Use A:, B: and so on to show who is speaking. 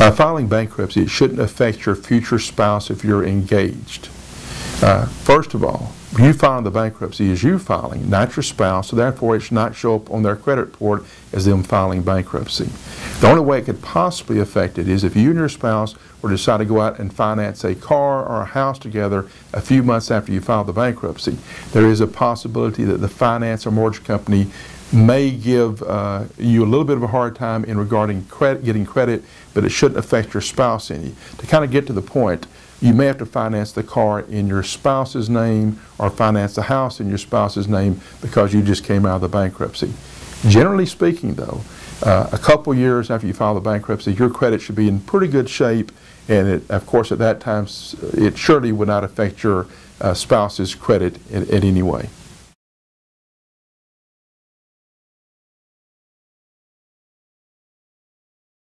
A: By filing bankruptcy, it shouldn't affect your future spouse if you're engaged. Uh, First of all, you filing the bankruptcy is you filing, not your spouse, so therefore it should not show up on their credit report as them filing bankruptcy. The only way it could possibly affect it is if you and your spouse were to decide to go out and finance a car or a house together a few months after you filed the bankruptcy. There is a possibility that the finance or mortgage company may give uh, you a little bit of a hard time in regarding credit, getting credit, but it shouldn't affect your spouse any. To kind of get to the point, you may have to finance the car in your spouse's name or finance the house in your spouse's name because you just came out of the bankruptcy. Generally speaking, though, uh, a couple years after you file the bankruptcy, your credit should be in pretty good shape, and it, of course, at that time, it surely would not affect your uh, spouse's credit in, in any way.